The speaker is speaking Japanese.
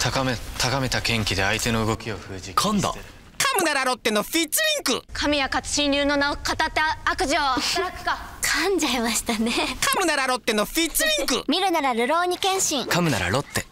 高め高めた剣気で相手の動きを封じ今度。カ噛むならロッテのフィッツリンク。神谷勝新流の名を語って悪女を。働くか。噛んじゃいましたね。噛むならロッテのフィッツリンク。見るならルローニ心。ン噛むならロッテ。